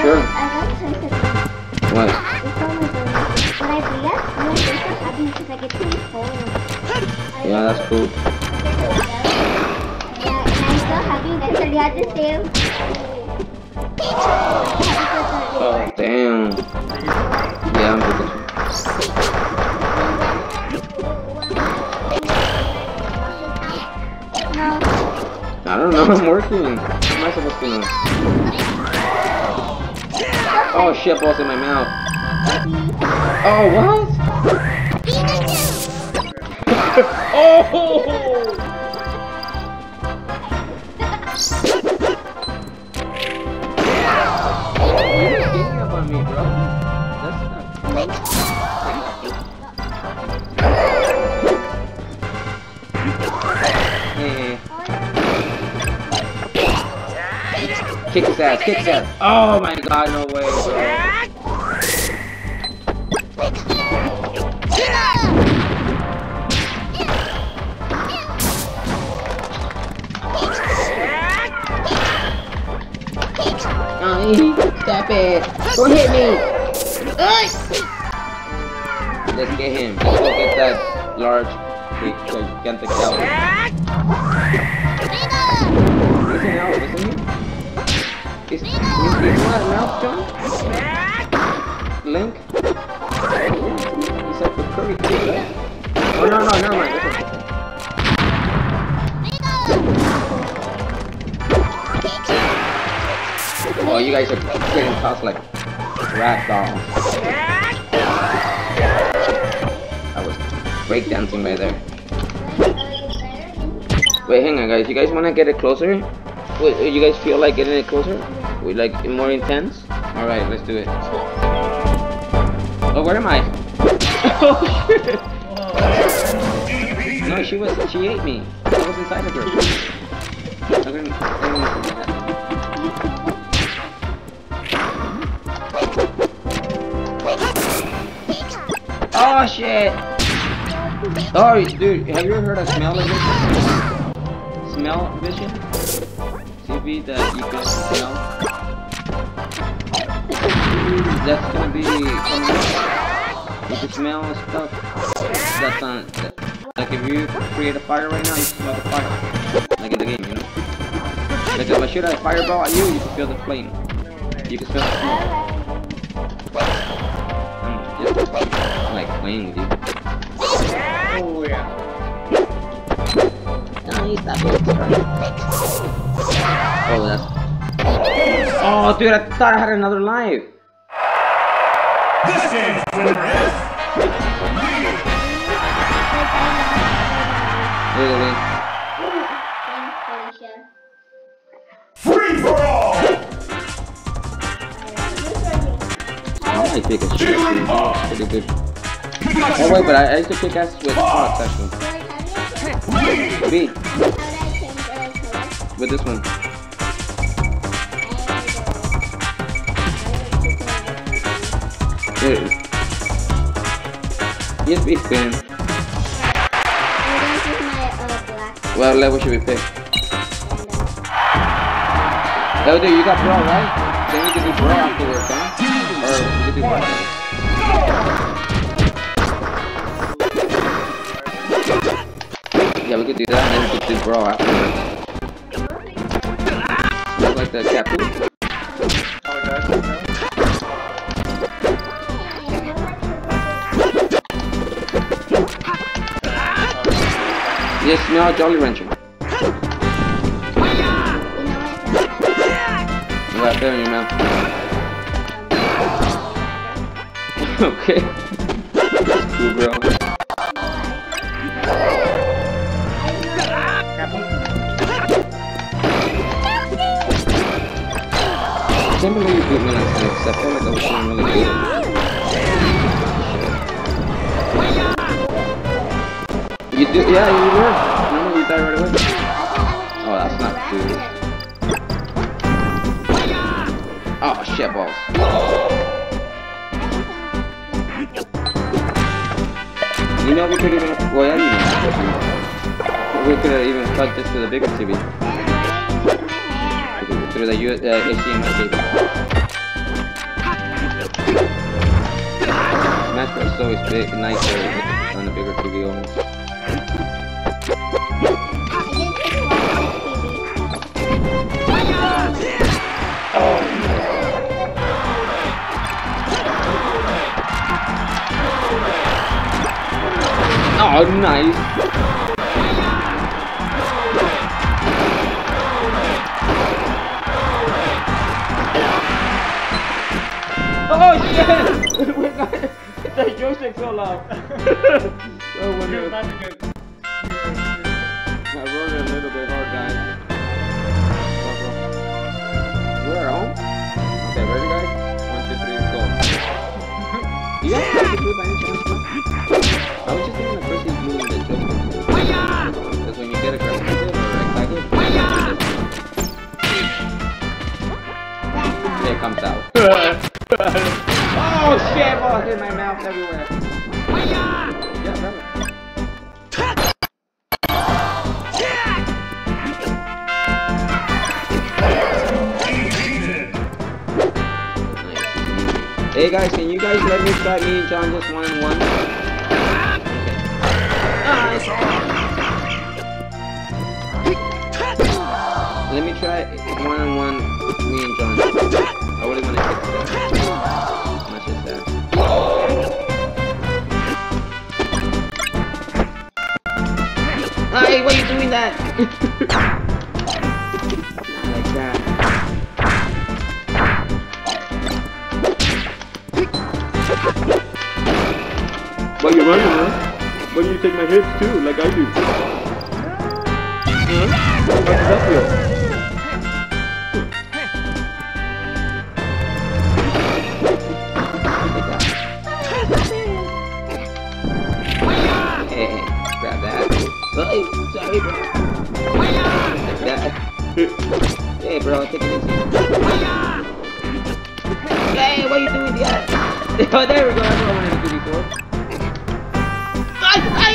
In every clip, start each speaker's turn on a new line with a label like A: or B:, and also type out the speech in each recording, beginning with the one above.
A: Sure.
B: I got to say something.
A: What?
B: It's almost over. When I do that, I'm so happy because I get to eat whole.
A: Yeah, that's cool.
B: Yeah, and I'm so happy that I got to save.
A: Oh, damn. Yeah, I'm good. I don't know, I'm working. How am I supposed to know? Oh shit, balls in my mouth. Oh, what? oh! You're. Kick his ass, kick his ass. Oh my god, no way, Stop it. Don't hit me. Let's get him. Let's go get that large, big, gigantic cow. Listen out, listen here. Is, is, is not an elf, John? Link? He's like the curry kid, right? Oh, no, no, never mind. You guys are getting tossed like rat dolls. I was breakdancing right there. Wait, hang on, guys. You guys want to get it closer? Wait, you guys feel like getting it closer? We like more intense? All right, let's do it. Oh, where am I? oh! No, she was. She ate me. I was inside of her. Oh shit! Oh, dude, have you ever heard of smell vision? Smell vision? TV that you can smell. That's gonna be you can smell stuff that's on. That, like if you create a fire right now, you smell the fire. Like in the game, you know. Like if I shoot a fireball at you, you can feel the flame. You can smell the smoke. Like playing with you.
C: Oh yeah.
A: No, stop it. Oh, that's. Oh, dude, I thought I had another life.
D: This game's winner is
A: Literally.
D: Free for all.
A: I might pick a dude. Pretty good. Oh wait, but I, I used to kick ass with products actually. B, with this one. Dude. Yes, B spin. What level should we pick? Oh, dude, you got brawl, right? Then we can do brawl afterwards, huh? Or we can do brawl. Do that, and then we could do brawl like the. Yes, smell Jolly Rancher. Got that in your mouth. okay. Beat me last time, 'cause I felt like I was doing really good. You do, yeah, you were. Remember, you died right away. Oh, that's not good. Oh, shit balls. You know, we could even, well, yeah. We could even plugged this to the bigger TV. Through the U, uh, HDMI cable. Smash Bros. is always big, nicer uh, on a bigger TV.
B: TV.
A: Oh, nice. Oh shit! the joystick so loud. oh, when
C: You're
A: you're,
C: about to get.
A: I wrote it a little bit hard, guys. We're home. Okay, ready, guys? One, two, three, go. You guys have the blue by any chance? I was just thinking the first is blue and the joystick. Because when you get aggressive with it or excited, it comes out. Oh, hit my mouth everywhere. Hey guys, can you guys let me try me and John just one and one? Let me try one on one me and John. I really want to fix that. Hey, why are you doing that? Not like that. Why you running, huh? Why do you take my hits too, like I do? Huh? Hey, bro. Hey, bro, take it easy. Hey, what are you doing, yeah? Oh, there we go. That's what I wanted to do before. Oh, I.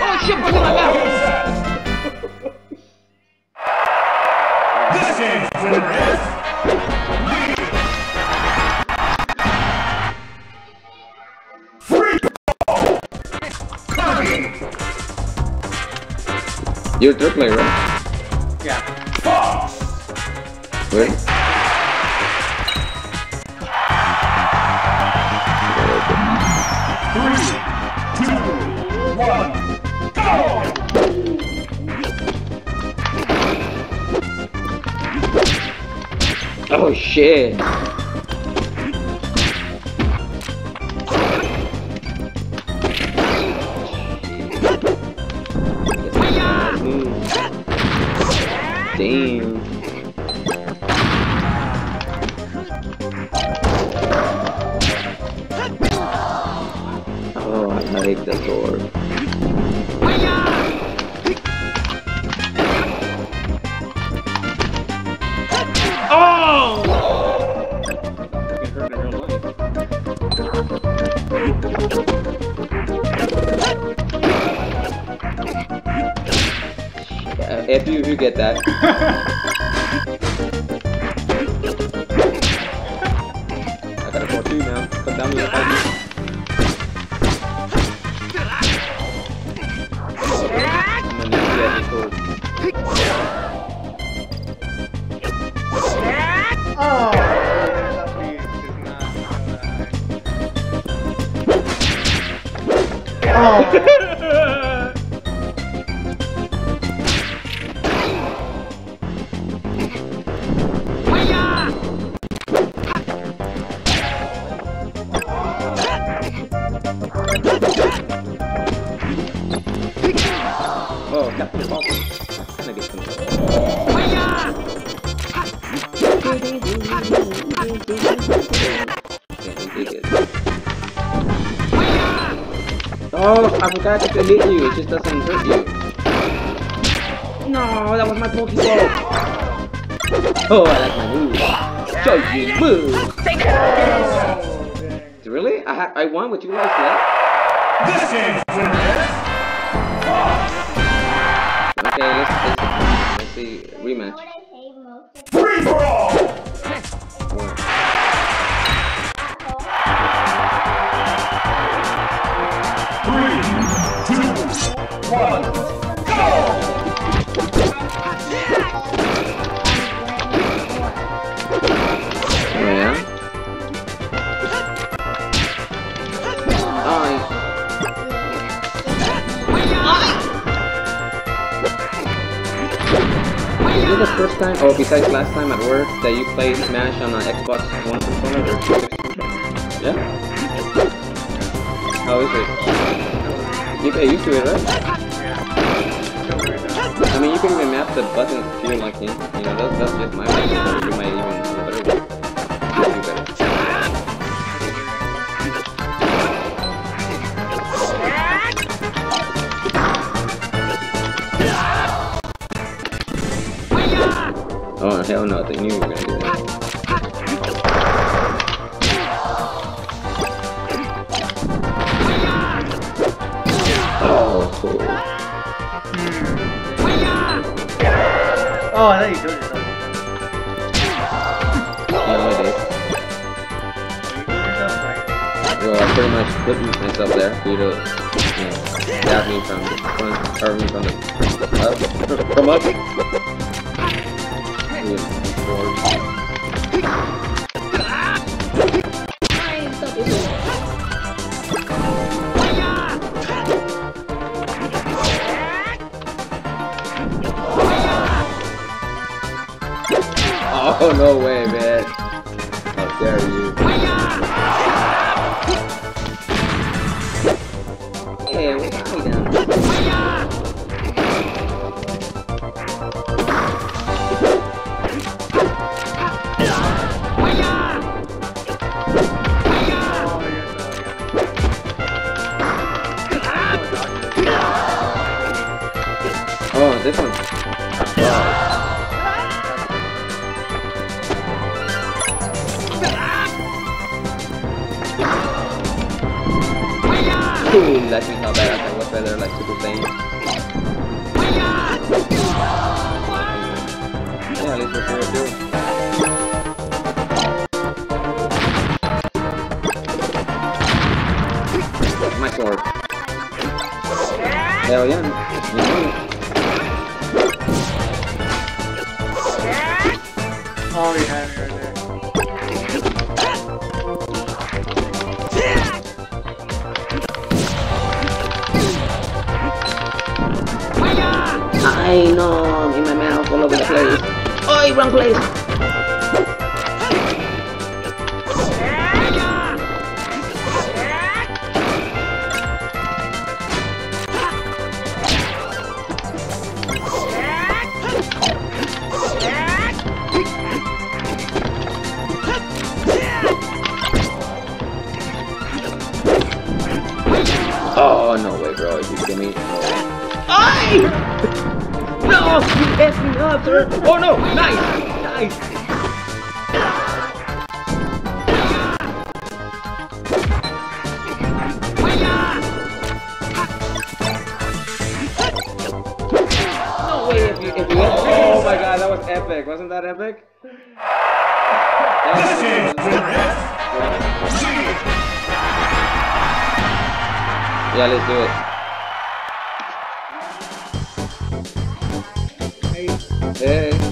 A: Oh, shit?
D: This game's winner is.
A: You're third player, right?
C: Yeah.
A: Wait.
D: Three, two, one, go!
A: Oh, shit. Oh, I like the sword. Uh, if you if you get that. I got a 4 now. Come down with.
C: Oh! oh.
A: I forgot to hit you. It just doesn't hurt you. No, that was my Pokeball. Oh, I like my move. Charging move.
C: Oh.
A: Really? I ha I won with you guys left?
D: This game's winner
A: Okay, let's, let's, let's see. Rematch.
B: What I one, go!
D: Is
A: it the first time, oh besides last time at work, that you played Smash on an Xbox One controller or 360 controller? Yeah? How is it? You get used to it, right? I mean, you can even map the buttons to your liking. You know, that's, that's just my opinion. You might even do better. better. Oh, hell no, I knew you were gonna do Oh,
C: I thought you told yourself.
A: I did. Well, I pretty much put myself there for you to, you know, stab me from the front, or me from the, up, from up. Oh, no way, man. How dare you. Hell yeah. You know it.
C: Oh, you had me right there.
A: I know, I'm in my mouth all over the place. Oh, wrong place. Oh, oh, no way, bro. If you kill me, no. I! No! You effed me up, sir! Oh no! Nice! Nice! No way if you if you Oh my god, that was epic. Wasn't that epic? That was
D: This is
A: epic. Yeah, let's do it.
C: Hey.
A: Hey.